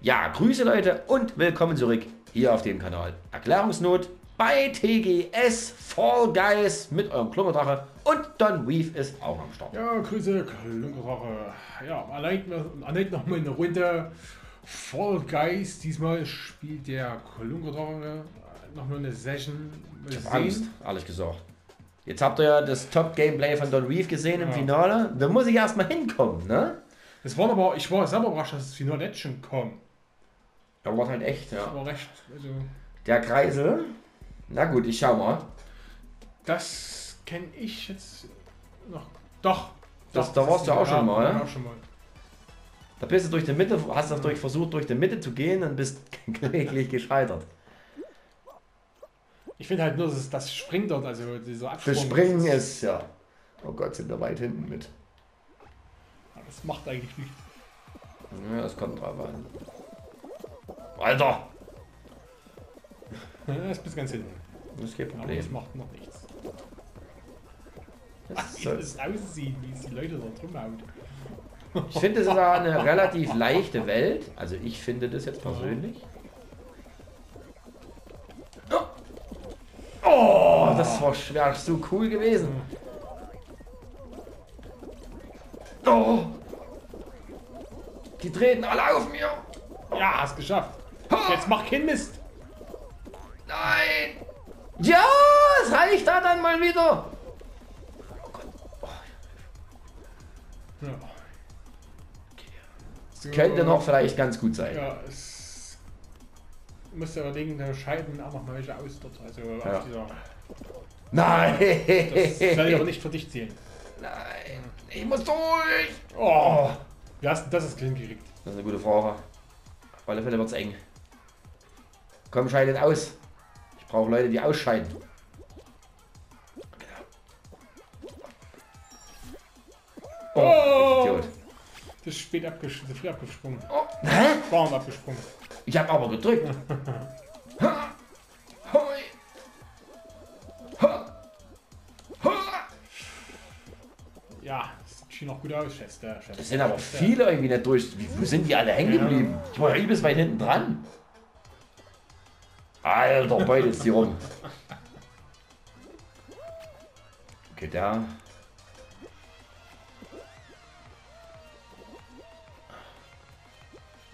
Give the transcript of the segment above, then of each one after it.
Ja, Grüße Leute und willkommen zurück hier auf dem Kanal. Erklärungsnot bei TGS Fall Guys mit eurem Klungerdrache und Don Weave ist auch am Start. Ja, Grüße, Klungerdrache. Ja, erneut, erneut noch mal eine Runde Fall Guys. Diesmal spielt der Klungerdrache noch mal eine Session. Ich hab Angst, ehrlich gesagt. Jetzt habt ihr ja das Top-Gameplay von Don Weave gesehen im ja. Finale. Da muss ich erstmal hinkommen, ne? Es war aber, ich war selber überrascht, dass das Finale jetzt schon kommt. Da war halt echt, ja. War recht. Also der Kreisel. Na gut, ich schau mal. Das kenne ich jetzt noch. Doch. Das, da warst du auch schon mal. Auch schon mal. Da bist du durch die Mitte, hast du durch versucht, durch die Mitte zu gehen und bist gelegentlich gescheitert. Ich finde halt nur, dass das springt dort, also dieser Absprung. Das Springen ist, ja. Oh Gott, sind wir weit hinten mit. Das macht eigentlich nichts. Ja, das kommt drauf an. Alter! Das bist ganz hinten. Das ist kein Problem. Aber das macht noch nichts. Das Ach, wie das aussieht, wie es die Leute da drum haut. Ich finde, es ist eine relativ leichte Welt. Also ich finde das jetzt persönlich. Oh, das war schwer, so cool gewesen. Oh. Die treten alle auf mir. Ja, hast geschafft. Jetzt mach keinen Mist. Nein. Ja, es reicht da dann mal wieder. Oh Gott. Oh. Ja. Okay. könnte noch vielleicht ganz gut sein. Ja, es müsste aber wegen der Scheiben auch noch mal welche aus dort. Also ja. dieser Nein! Das soll ich aber nicht für dich zählen. Nein, ich muss durch! Oh! Wie hast du das jetzt hingekriegt? Das ist eine gute Frage. Auf alle Fälle wird es eng. Komm, scheidet aus. Ich brauche Leute, die ausscheiden. Oh, oh Idiot. Das ist spät abgesprungen. Früh abgesprungen. Oh. Hä? Warum abgesprungen? Ich habe aber gedrückt. ja, das sieht noch gut aus, Chester. Das sind aber viele irgendwie nicht durch. Wo sind die alle hängen geblieben? Ich war ja übelst weit hinten dran. Alter, beide ist die rum. Okay, der.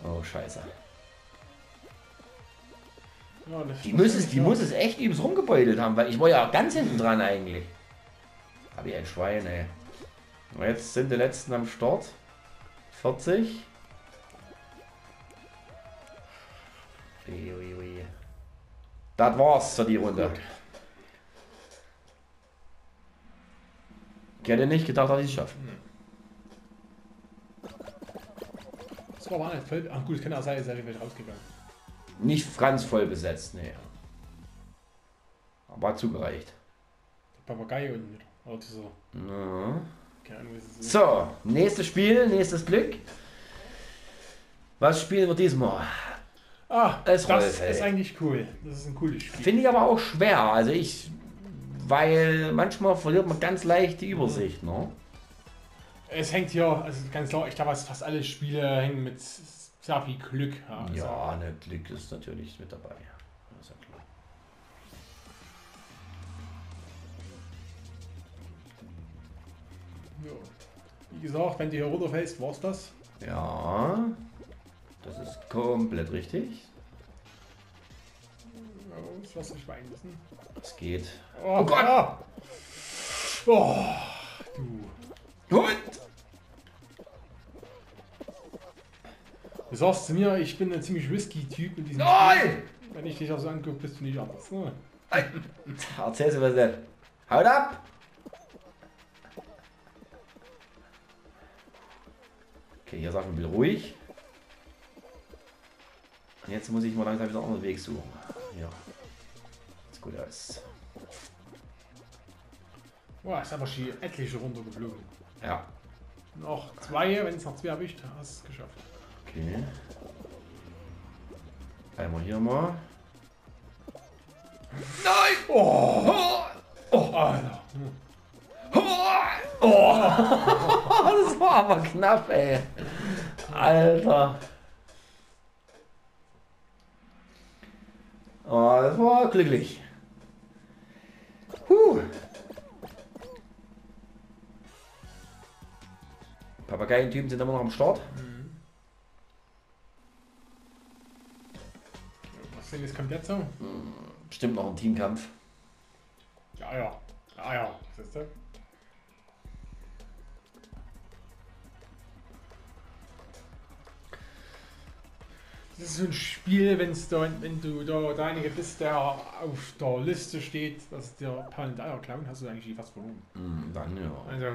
Oh, scheiße. Ja, die, muss es, die muss es echt übelst rumgebeutelt haben, weil ich war ja ganz hinten dran eigentlich. Hab ich ein Schwein, ey. Und jetzt sind die letzten am Start. 40. Das war's für die Runde. Ich hätte nicht gedacht, dass ich es schaffe. Das war aber nicht voll. Ach gut, es kann auch sein, dass er rausgegangen. Nicht ganz voll besetzt, nee. Aber zugereicht. Der Papagei unten Oder so. Ja. So, nächstes Spiel, nächstes Glück. Was spielen wir diesmal? Ah, das, das ist eigentlich cool. Das ist ein cooles Spiel. Finde ich aber auch schwer. Also ich, weil manchmal verliert man ganz leicht die Übersicht. Ne? Es hängt hier, also ganz klar, ich glaube, fast alle Spiele hängen mit sehr viel Glück. Also. Ja, ne, Glück ist natürlich mit dabei. Das ist ja klar. Ja. Wie gesagt, wenn du hier runterfällst, war's das. Ja. Das ist komplett richtig. Das lass ich wissen. Es geht. Oh, oh Gott! Ja. Oh, du. Hund! Du sagst zu mir, ich bin ein ziemlich diesem Nein! Spiel. Wenn ich dich auch so angucke, bist du nicht anders. Ne? Erzählst du was denn? Haut ab! Okay, hier sagen wir ruhig. Jetzt muss ich mal langsam wieder einen anderen Weg suchen. Ja. Sieht gut aus. Boah, ist aber schon etliche runtergeflogen. Ja. Noch zwei, wenn es noch zwei erwischt, hast du es geschafft. Okay. Einmal hier mal. Nein! Oh! Oh, Alter. Oh! das war aber knapp, ey. Alter. Oh, das war glücklich. Huh. Papageientypen sind immer noch am Start. Was denn jetzt kommt jetzt so? Bestimmt noch ein Teamkampf. Ja, ja. Ah ja, siehst du? Das ist so ein Spiel, wenn's da, wenn du da derjenige bist, der auf der Liste steht, dass der permanent Eier klauen, hast du eigentlich fast verloren. Hm, dann ja. Also,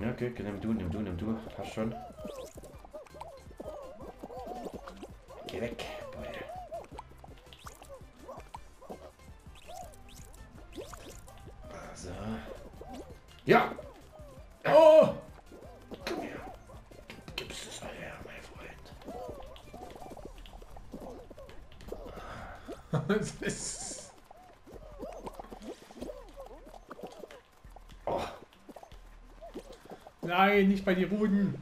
Ja, okay, nimm du, nimm du, nimm du. Hast schon. Geh weg, Boy. So. Ja! Oh, nein, nicht bei die Ruden.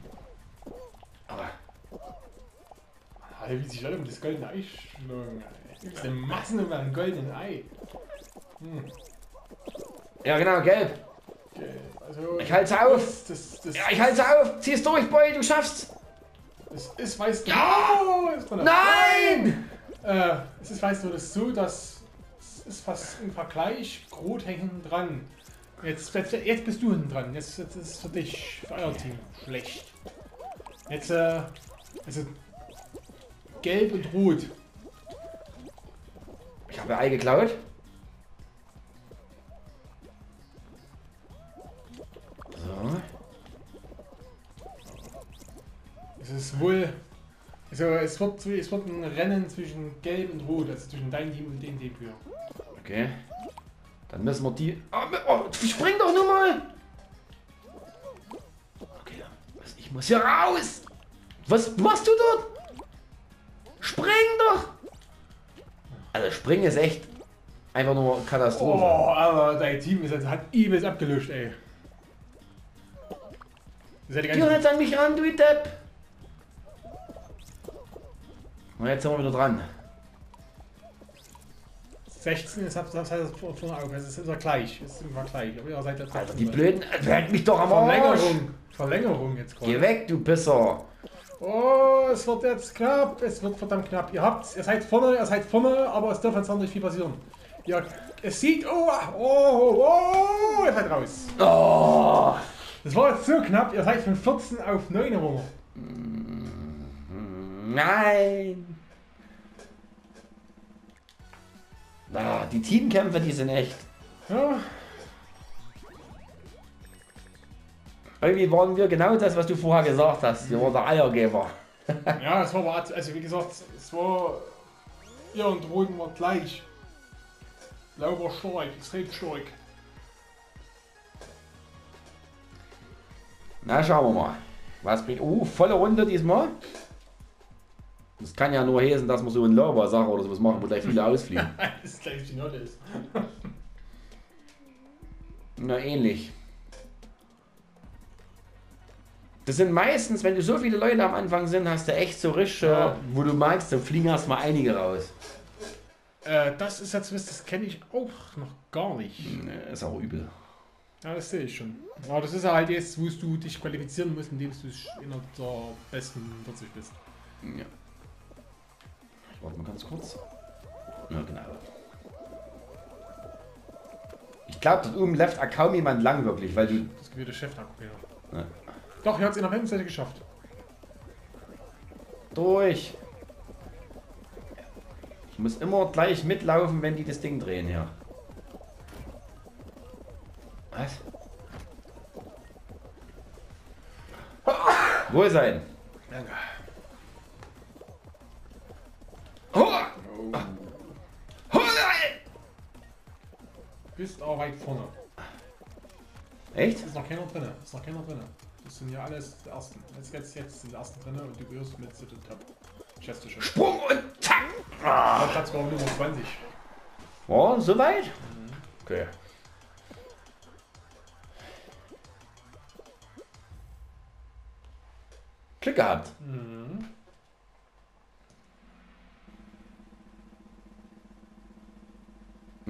Alter, wie sich alle um das goldene Ei schlagen. Alter. Das ist eine Massen um ein goldenen Ei. Hm. ja genau, gelb. Also, Ich halt's auf. Das, das, das, Ja, ich halte auf. Zieh's durch, Boy, du schaffst. Es ist, weißt du, Ja! oh. Nein! Äh, es ist, weißt du, das ist so, dass es ist fast im Vergleich, Rot hängt hinten dran. Jetzt, jetzt, jetzt bist du hinten dran. Jetzt, jetzt ist es für dich, für euer Team, schlecht. Jetzt, äh, also, gelb und rot. Ich habe Ei geklaut. So. Es ist wohl, also, es wird, es wird ein Rennen zwischen gelb und rot, also zwischen deinem Team und dem Team für. Okay. Dann müssen wir die. Oh, oh, spring doch nur mal! Okay, was, ich muss hier raus! Was machst du dort? Spring doch! Also springen ist echt einfach nur Katastrophe. Oh, aber dein Team ist, jetzt- hat übelst abgelöscht, ey. Geh jetzt an mich ran, du Depp! Und jetzt sind wir wieder dran. 16 ist das heißt vor Augen. Es ist immer gleich. Es ist immer gleich. Aber ihr seid jetzt Alter, die blöden. Hält mich doch am Arsch! Verlängerung. Verlängerung jetzt Geh gerade. weg, du Pisser! Oh, es wird jetzt knapp. Es wird verdammt knapp. Ihr habt, ihr seid vorne, ihr seid vorne, aber es darf jetzt noch nicht viel passieren. Ihr, es sieht, oh, oh, oh, ihr seid raus. Oh! Das war jetzt so knapp. Ihr seid von 14 auf 9 runter. Nein! Ah, die Teamkämpfe, die sind echt. Ja, Irgendwie waren wir genau das, was du vorher gesagt hast. Wir waren der Eiergeber. ja, es war also wie gesagt, es war, ihr und Roten war gleich. Blau war stark, extrem stark. Na, schauen wir mal. Was bringt. Oh, volle Runde diesmal. Das kann ja nur heißen, dass wir so eine Lava-Sache oder sowas machen, wo gleich viele ausfliegen. das ist gleich die Note ist. Na, ähnlich. Das sind meistens, wenn du so viele Leute am Anfang sind, hast du echt so richtig, Ja. wo du magst, dann fliegen erstmal einige raus. Äh, das ist jetzt was, das kenne ich auch noch gar nicht. Ne, Ist auch übel. Ja, das sehe ich schon. Aber das ist ja halt jetzt, wo du dich qualifizieren musst, indem du inner der besten 40 bist. Ja. Warte mal ganz kurz. Ja, genau. Ich glaube, dort oben läuft auch kaum jemand lang wirklich, weil du. Das gewählte Chef da gucken. Ja. Ja. Doch, er hat es in der Webseite geschafft. Durch! Ich muss immer gleich mitlaufen, wenn die das Ding drehen hier. Was? Wo ist ein? Danke. Oh! Oh! Bist auch weit vorne. Echt? Ist noch keiner drin. Ist noch keiner drin. Das sind ja alles die ersten. Jetzt, jetzt, jetzt sind die ersten drin und du gehörst mit zu den Top. Schon. Sprung und zack! Der Platz war Nummer 20. Oh, so weit? Okay. Glück gehabt. Mhm.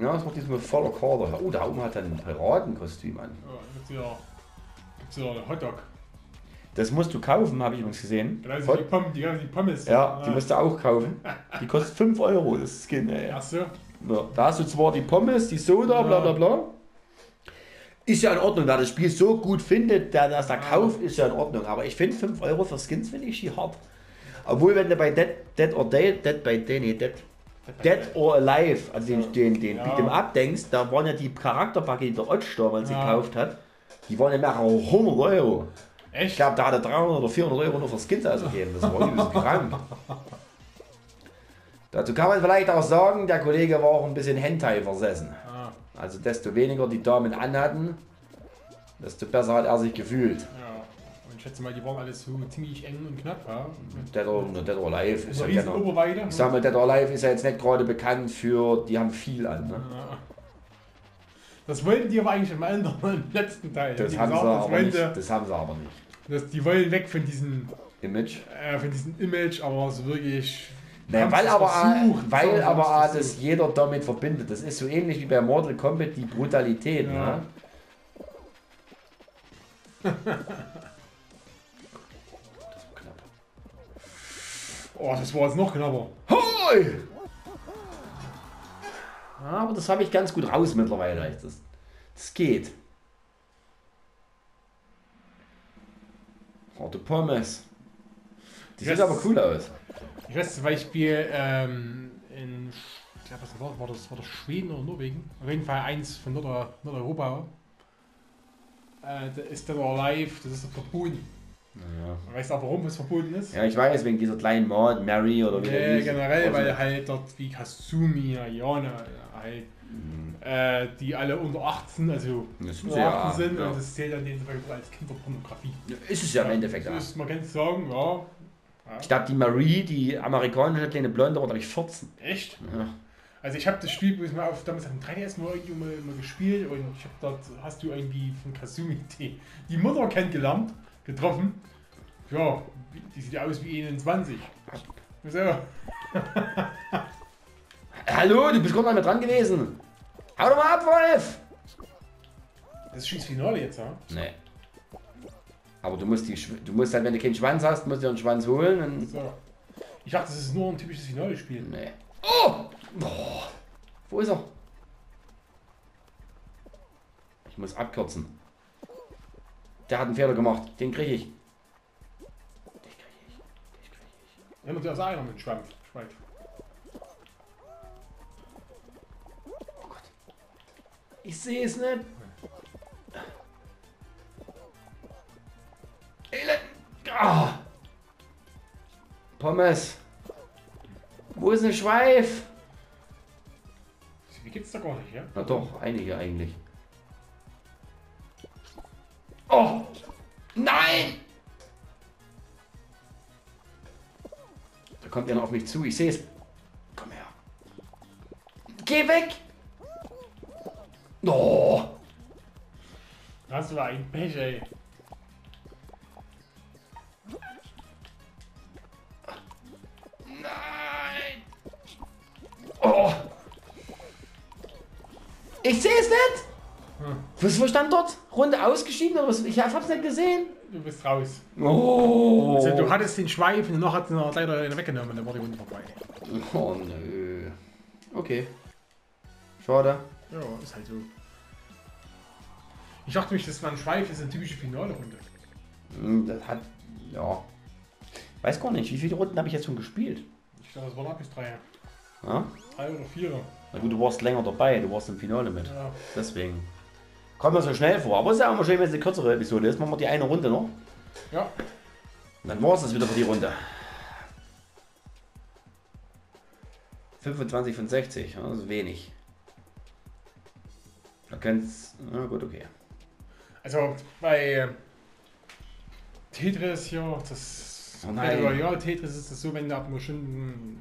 Ja, das macht diesmal voller Kader. Oh, da oben hat er ein Piratenkostüm an. Ja, gibt's ja, gibt's ja einen Hotdog. Das musst du kaufen, habe ich übrigens gesehen. Voll- die, Pom die, die Pommes. Ja, die musst du auch kaufen. Die kostet 5 Euro, das Skin, ey. Ach so. Ja, da hast du zwar die Pommes, die Soda, bla bla bla. Ist ja in Ordnung, wer das Spiel so gut findet, der das da kauft, ist ja in Ordnung. Aber ich finde 5 Euro für Skins finde ich schier hart. Obwohl, wenn du bei Dead, Dead or Dead, Dead by Day, nee, Dead, Dead or Alive, also den, den, den Ja. Beat'em Up denkst, da waren ja die Charakterpakete, die der Otsch damals Ja. gekauft hat, die waren ja mehrere 100 Euro. Ich Echt? glaube, da hat er 300 oder 400 Euro nur für Skins ausgegeben. Das war übelst krank. Dazu kann man vielleicht auch sagen, der Kollege war auch ein bisschen Hentai versessen. Ah, Also desto weniger die Damen anhatten, desto besser hat er sich gefühlt. Ich schätze mal, die waren alles so ziemlich eng und knapp, ja. Dead or, Dead or Alive ist ja riesen genau. Oberweite. Ich sag mal, Dead or Alive ist ja jetzt nicht gerade bekannt für, die haben viel an. Ne? Ja. Das wollten die aber eigentlich im anderen, im letzten Teil. Das haben, sie gesagt, das aber wollen nicht, sie- das haben sie aber nicht. das, die wollen weg von diesem, Image. äh, von diesem Image, aber so wirklich. Haben weil sie aber, versucht, weil sie aber versucht. das jeder damit verbindet. Das ist so ähnlich wie bei Mortal Kombat die Brutalität. Ja. Ne? Oh, das war jetzt noch knapper. Hoi! Aber das habe ich ganz gut raus mittlerweile. Das, das geht. Harte Pommes. Die sieht aber cool aus. Ich weiß zum Beispiel ähm, in, ich glaube, was war, war, das, war das Schweden oder Norwegen? Auf jeden Fall eins von Nord Nordeuropa. Äh, da ist der Live, das ist verboten. Ja. Weißt du auch, warum es verboten ist? ja, ich weiß, wegen dieser kleinen Maud, Mary oder wie Nee, hieß. generell, Also, weil halt dort wie Kasumi, Ayana, halt, Mhm. äh, die alle unter 18, also unter ja. 18 sind ja. und das zählt dann denen zum Beispiel als Kinderpornografie. Ist es ja im Endeffekt. So Ja. ist, man kann sagen, ja. Ich glaube, die Marie, die amerikanische kleine Blonde, war glaube ich 14. Echt? Ja. Also ich habe das Spiel bloß mal auf damals auf dem 3DS mal irgendwie mal, mal gespielt und ich habe dort hast du irgendwie von Kasumi die, die Mutter kennengelernt, getroffen. Ja, die sieht aus wie 21. So, Hallo, du bist gerade mal mit dran gewesen. Hau doch mal ab, Wolf! das ist schon das Finale jetzt, ja? Nee. Aber du musst, die, du musst halt, wenn du keinen Schwanz hast, musst du dir einen Schwanz holen. So. Ich dachte, das ist nur ein typisches Finale-Spiel. nee. Oh! Boah. Wo ist er? Ich muss abkürzen. Der hat einen Fehler gemacht. Den kriege ich. Den kriege ich. Den kriege ich. Nimm dir aus einer mit Schwamm. Schweif. Oh Gott. Ich sehe es nicht. Elend. Ah. Pommes. Wo ist ein Schweif? Die gibt's da gar nicht, ja? Na doch, einige eigentlich. Kommt einer auf mich zu, ich sehe es. Komm her. Geh weg! Oh! Da hast du mal ein Pech, ey. Nein! Oh! Ich sehe es nicht! Hm. Was, wo stand dort? Runde ausgeschieden oder was? Ich hab's nicht gesehen. Du bist raus. Oh! Also, du hattest den Schweif und danach hat er noch leider einen weggenommen, dann war die Runde vorbei. Oh nö. Okay. Schade. Ja, ist halt so. Ich dachte mich, das war ein Schweif, das ist eine typische Finale-Runde. Hm, Das hat. Ja. Weiß gar nicht, wie viele Runden habe ich jetzt schon gespielt? Ich glaube, das waren ab bis drei. Ja? Drei oder vier. Na gut, du warst länger dabei, du warst im Finale mit. Ja. Deswegen. Kommt mir so schnell vor. Aber es ist ja auch mal schön, wenn es eine kürzere Episode ist. Machen wir die eine Runde noch. ja. Und dann war es das wieder für die Runde. 25 von 60, ja, das ist wenig. Da könnt's. Na gut, okay. Also bei Tetris hier, das Oh nein. bei ja, Tetris ist das so, wenn da ab einer bestimmten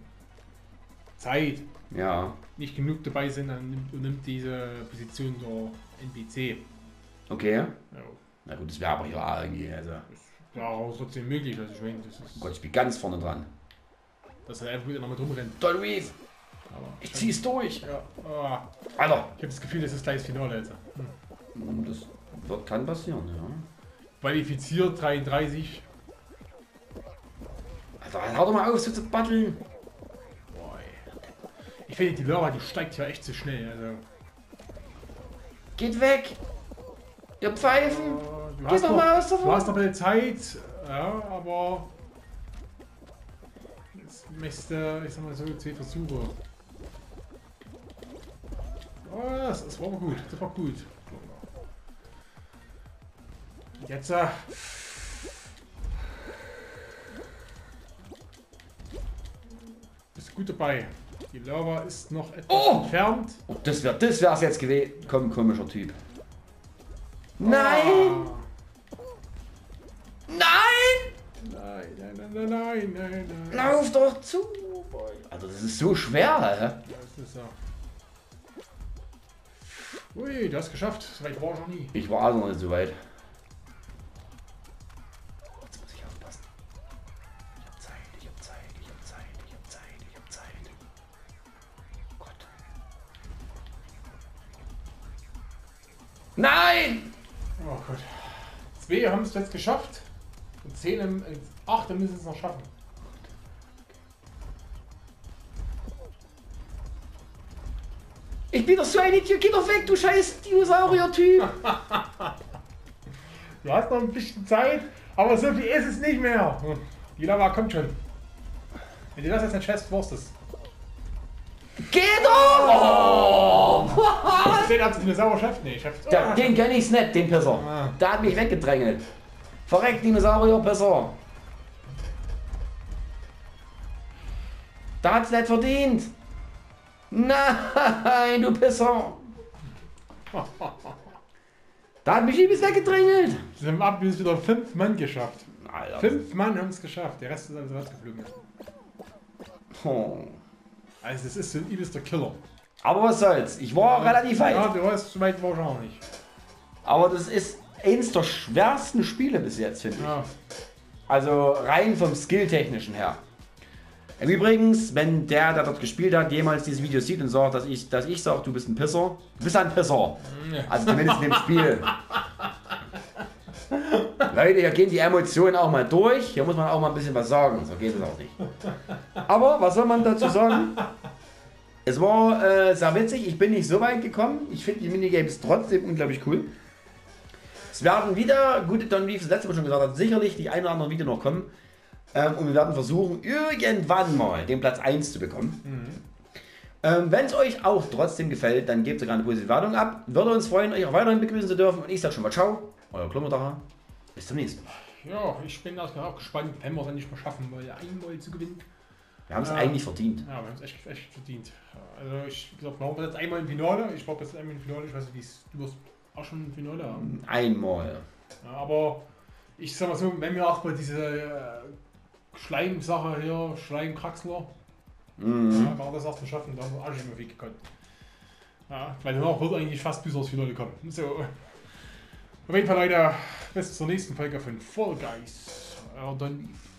Zeit Ja, nicht genug dabei sind, dann nimmt, nimmt diese Position der NPC. okay. Ja, Na gut, das wäre aber hier auch irgendwie. Also. das Ja, aber trotzdem möglich. Also ich meine, das ist. Oh Gott, ich bin ganz vorne dran. Dass er einfach wieder nochmal drum rennt. Don Aber ich zieh's durch. Ja. Ah, Alter. ich habe das Gefühl, das ist gleich das Finale jetzt. Hm. Das wird, kann passieren, ja. Qualifiziert 33. Alter, hör doch mal auf, so zu batteln. Ich finde, die Lava, die steigt ja echt zu schnell. Also, Geht weg. Ihr Pfeifen. äh, du, Geh hast doch noch, mal aus der du hast noch ein Zeit, ja, aber jetzt möchte, ich sag mal so, zwei Versuche. Oh, das, das war aber gut, das war gut. Jetzt, äh, bist gut dabei. Die Lava ist noch etwas Oh! entfernt. Oh, das wäre das wär's jetzt gewesen. Komm, komischer Typ. Nein! Ah. Nein! Nein, nein, nein, nein, nein, nein, nein. Lauf doch zu! Boy. Alter, das ist so schwer, hä? Das ist ja. Ui, du hast geschafft. So weit war ich noch nie. Ich war also noch nicht so weit. Nein! Oh Gott. Zwei haben es jetzt geschafft. Und zehn im, im acht müssen es noch schaffen. Ich bin doch so ein Idiot, geh doch weg, du scheiß Dinosaurier-Typ! Du hast noch ein bisschen Zeit, aber so viel ist es nicht mehr. Die Lava kommt schon. Wenn du das jetzt nicht schaffst, war's Geh doch! Oh! Ich sehe, hat es Dinosaurier geschafft. Nee, ich hab's. Der, den kenn ich's nicht, den Pisser. Ah. Der hat mich weggedrängelt. Verreckt, Dinosaurier, Pisser. Der hat's nicht verdient. Nein, du Pisser. Da hat mich übelst weggedrängelt. Sie haben ab bis wieder fünf Mann geschafft. Alter. Fünf Mann haben es geschafft. Der Rest ist alles rausgeflogen. Oh. Also, das ist so ein übelster Killer. Aber was soll's, ich war relativ weit. Ja, du warst so weit war ich auch nicht. Aber das ist eins der schwersten Spiele bis jetzt, finde ich. Ja. Also rein vom Skill-Technischen her. Übrigens, wenn der, der dort gespielt hat, jemals dieses Video sieht und sagt, dass ich, dass ich sage, du bist ein Pisser, du bist ein Pisser. Also zumindest in dem Spiel. Leute, hier gehen die Emotionen auch mal durch. Hier muss man auch mal ein bisschen was sagen. So geht es auch nicht. Aber was soll man dazu sagen? Es war äh, sehr witzig. Ich bin nicht so weit gekommen. Ich finde die Minigames trotzdem unglaublich cool. Es werden wieder gute Don wie ich das letzte Mal schon gesagt habe, sicherlich die ein oder anderen Video noch kommen. Ähm, und wir werden versuchen, irgendwann mal den Platz 1 zu bekommen. Ähm, Wenn es euch auch trotzdem gefällt, dann gebt sogar eine positive Wertung ab. Würde uns freuen, euch auch weiterhin begrüßen zu dürfen. Und ich sage schon mal Ciao, euer Klummerdacher. Bis zum nächsten Mal. ja, ich bin auch gespannt, wenn wir es endlich mal schaffen, mal einmal zu gewinnen. Wir haben es Ja. eigentlich verdient. Ja, wir haben es echt, echt verdient. Also, ich glaube, wir waren jetzt einmal im Finale. Ich war jetzt einmal im Finale. Ich weiß nicht, wie es. Du wirst auch schon im Finale haben. Einmal. Ja, aber ich sag mal so, wenn wir erstmal diese äh, Schleimsache hier, Schleimkraxler, Mhm. ja, wir das erstmal schaffen, dann haben wir auch schon mal Weg gekommen. Ja, weil danach wird eigentlich fast bis aufs Finale kommen. So. Auf jeden Fall, Leute, bis zur nächsten Folge von Fall Guys. Euer Don Leaf.